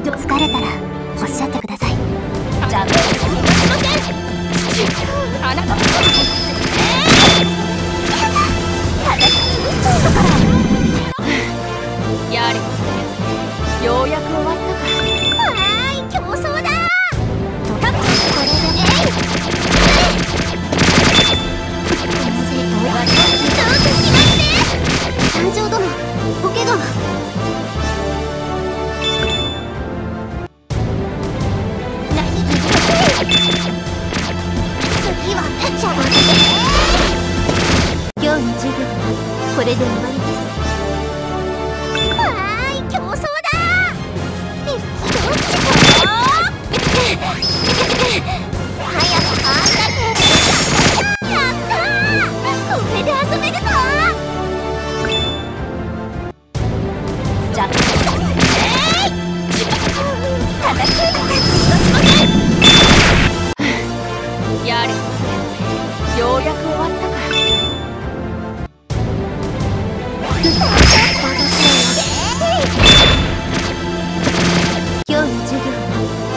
疲れたらおっしゃってくださいませんの授業はこれで終わりです。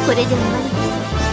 これで終わりです。